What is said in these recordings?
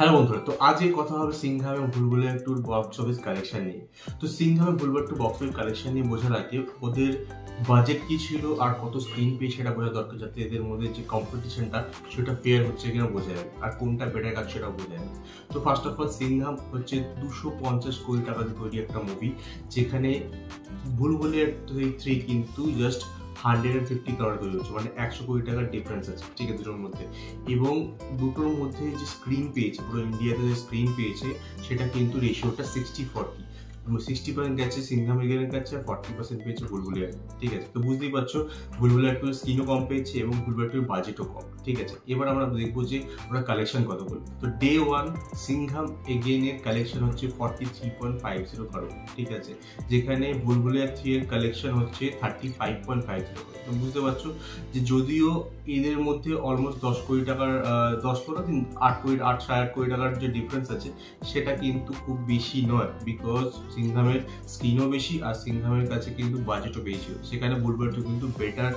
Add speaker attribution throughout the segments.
Speaker 1: Hello বন্ধুরা, তো আজ এই কথা হবে সিংহাম এবং ভুলভুলিয়া টুর বক্স অফিস কালেকশন নিয়ে। তো সিংহাম এবং Bhool Bhulaiyaa two box office collection নিয়ে বোঝার আগে ওদের বাজেট কি ছিল আর কত স্ক্রিন পেয়ে সেটা বোঝা দরকার যাতে এদের মধ্যে যে কম্পিটিশনটা সেটা ফেয়ার হচ্ছে কিনা বোঝা যাবে আর কোনটা বেটার কাজ সেটাও বোঝা যাবে। তো ফার্স্ট অফ অল সিংহাম হচ্ছে দুশো পঞ্চাশ কোটি টাকা দিয়ে তৈরি একটা মুভি যেখানে ভুলভুলিয়া থ্রি কিন্তু জাস্ট হান্ড্রেড অ্যান্ড ফিফটি কারোর তৈরি হচ্ছে মানে একশো কোটি টাকার ডিফারেন্স আছে, ঠিক আছে, দুটোর মধ্যে। এবং দুটোর মধ্যে যে স্ক্রিন পেয়েছে, পুরো ইন্ডিয়াতে যে স্ক্রিন পেয়েছে, সেটা কিন্তু রেশিওটা সিক্সটি ফর্টি সিক্সটি পার্সেন্ট গেছে সিংহাম এগেনের কাছে ফর্টি পার্সেন্ট পেয়েছে বুলবুলিয়া। ঠিক আছে? তো বুঝতেই পারছ, বুলবুলিয়া টুর স্ক্রিনও কম পেয়েছে এবং বুলবুলিয়া বাজেটও কম। ঠিক আছে? এবার আমরা দেখব যে ওরা কালেকশন কত করবে তো ডে ওয়ান সিংহাম এগেনের কালেকশন হচ্ছে forty three point five zero কারণ ঠিক আছে? যেখানে বুলবুলিয়া থ্রি এর কালেকশন হচ্ছে thirty five point five zero তো বুঝতে পারছ যে যদিও এদের মধ্যে অলমোস্ট দশ কোটি টাকার দশ কোটি তিন, আট কোটি, আট সাড়ে আট কোটি টাকার যে ডিফারেন্স আছে, সেটা কিন্তু খুব বেশি নয়। বিকজ সিংহামের স্ক্রিনও বেশি আর সিংহামের কাছে কিন্তু বাজেটও বেশি। ছিল সেখানে বুলবুলিয়া কিন্তু বেটার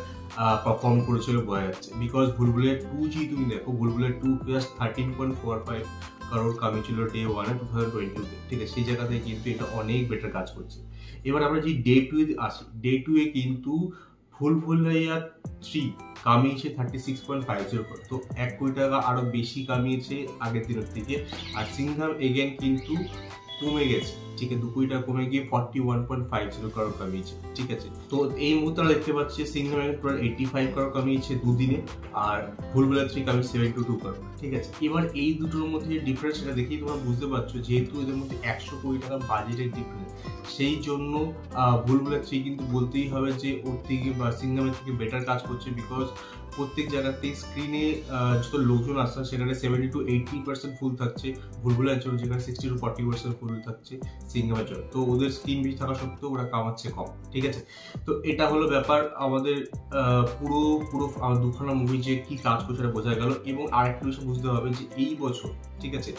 Speaker 1: পারফর্ম করেছিল বোঝা যাচ্ছে। বিকজ বুলবুলিয়া টু জি তুমি দেখো বুলবুলিয়া two just thirteen point four five কারোর কামিয়েছিল ডে ওয়ানে টু থাউজেন্ড টোয়েন্টিতে ঠিক আছে? সেই জায়গাতে কিন্তু এটা অনেক বেটার কাজ করছে। এবার আমরা যে ডে টু আসি ডে টু এ কিন্তু Bhool Bhulaiyaa three কামিয়েছে thirty six point five zero তো এক কোটি টাকা আরও বেশি কামিয়েছে আগের দিনের থেকে। আর সিংহাম এগেন কিন্তু কমে গেছে। ঠিক আছে দু কোটি টাকা কমে গিয়ে forty one point five zero crore কামিয়েছে, ঠিক আছে। তো এই মুহূর্তে আমরা দেখতে পাচ্ছি Singham again total eighty five crore কামিয়েছে দুদিনে, আর ভুলভুলা থ্রি কামিয়ে সেভেন টু টু করোড় ঠিক আছে। এবার এই দুটোর মধ্যে ডিফারেন্স সেটা দেখেই তোমরা বুঝতে পারছ, যেহেতু এদের মধ্যে একশো কোটি টাকা বাজেটের ডিফারেন্স সেই জন্য ভুলভুলা থ্রি কিন্তু বলতেই হবে যে ওর থেকে বা সিংহামের থেকে বেটার কাজ করছে বিকজ প্রত্যেক জায়গাতেই স্ক্রিনে যত লোকজন আসছে সেখানে seventy to eighty percent full থাকছে ভুলভুলার জন্য যেখানে sixty to forty percent full থাকছে সিংহামের জন্য তো ওদের স্ক্রিন বেশি থাকা সত্ত্বেও ওরা কামাচ্ছে কম, ঠিক আছে? তো এটা হলো ব্যাপার আমাদের পুরো পুরো দুখানা মুভি যে কি কাজ করছে সেটা বোঝা গেল। এবং আরেকটা বিষয় বুঝতে হবে যে এই বছর, ঠিক আছে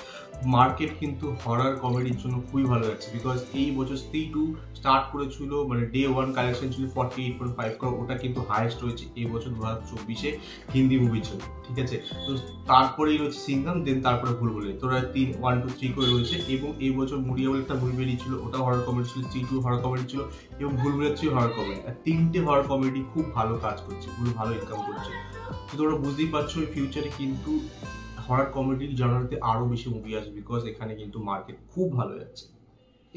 Speaker 1: মার্কেট কিন্তু হরার কমেডির জন্য খুবই ভালো যাচ্ছে। বিকজ এই বছর স্ত্রী টু স্টার্ট করেছিল মানে ডে ওয়ান কালেকশন ছিল ফর্টি এইট পয়েন্ট ফাইভ করো ওটা কিন্তু হাইয়েস্ট রয়েছে এই বছর দু হাজার চব্বিশে হিন্দি মুভির জন্য, ঠিক আছে? তো তারপরেই রয়েছে সিংহাম দেন তারপরে ভুল বলে তোরা তিন ওয়ান টু থ্রি করে রয়েছে এবং এই বছর মুড়িয়া বলে একটা মুভি বেরিয়েছিল ওটা হরর কমেডি ছিল স্ত্রী টু হরর কমেডি ছিল, এবং ভুল থ্রি হরার কমেডি আর তিনটে হরর কমেডি খুব ভালো কাজ করছে, খুব ভালো ইনকাম করছে। তো তোমরা বুঝতেই পারছ ফিউচারে কিন্তু হরর কমেডির জানাতে আরও বেশি মুভি আসবে বিকজ এখানে কিন্তু মার্কেট খুব ভালো যাচ্ছে।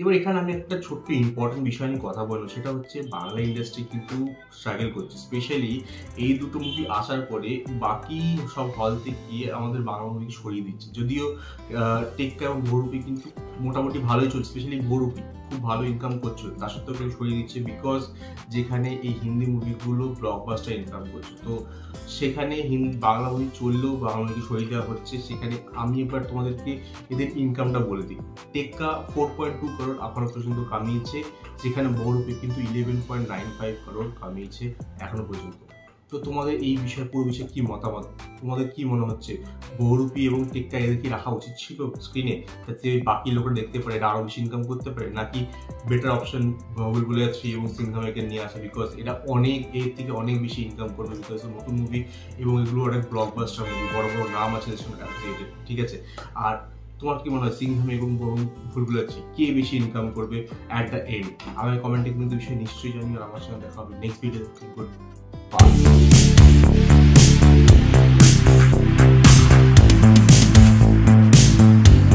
Speaker 1: এবার এখানে আমি একটা ছোট্ট ইম্পর্টেন্ট বিষয় নিয়ে কথা বলব, সেটা হচ্ছে বাংলা ইন্ডাস্ট্রি কিন্তু স্ট্রাগল করছে স্পেশালি এই দুটো মুভি আসার পরে বাকি সব হল থেকে আমাদের বাংলা মুভি সরিয়ে দিচ্ছে। যদিও টেক্কা এবং ভোরুপি কিন্তু মোটামুটি ভালোই চলছে স্পেশালি ভোরুপি খুব ভালো ইনকাম করছিল তার সত্ত্বেও কেউ সরিয়ে দিচ্ছে বিকজ যেখানে এই হিন্দি মুভিগুলো ব্লকবাস্টার ইনকাম করছে। তো সেখানে হিন্দি বাংলা মুভি চললেও বাংলা মুভি সরিয়ে দেওয়া হচ্ছে। সেখানে আমি এবার তোমাদেরকে এদের ইনকামটা বলে দিই। টেক্কা ফোর পয়েন্ট টু করোড় এখনও পর্যন্ত কামিয়েছে। যেখানে বহুরূপে কিন্তু eleven point nine five crore কামিয়েছে এখনও পর্যন্ত। তো তোমাদের এই বিষয়ে পুরো বিষয়ে কি মতামত? তোমাদের কি মনে হচ্ছে? বহুরূপী এবং টেক্কা এদের কি রাখা উচিত ছিল স্ক্রিনে যাতে বাকি লোকরা দেখতে পারে এটা আরও বেশি ইনকাম করতে পারে, নাকি বেটার অপশন বুলবুল থ্রি এবং সিংহামেকে নিয়ে আসে বিকজ এটা অনেক, এর থেকে অনেক বেশি ইনকাম করবে বিকজ নতুন মুভি এবং এগুলো অনেক ব্লকবাস্টার মুভি বড় বড় নাম আছে ঠিক আছে? আর তোমার কি মনে হয় সিংহাম এবং ভুলগুলো আছে কে বেশি ইনকাম করবে অ্যাট দ্য এন্ড আমি কমেন্টে কিন্তু বিষয়ে নিশ্চয়ই জানি আর আমার সঙ্গে দেখা হবে নেক্সট ভিডিও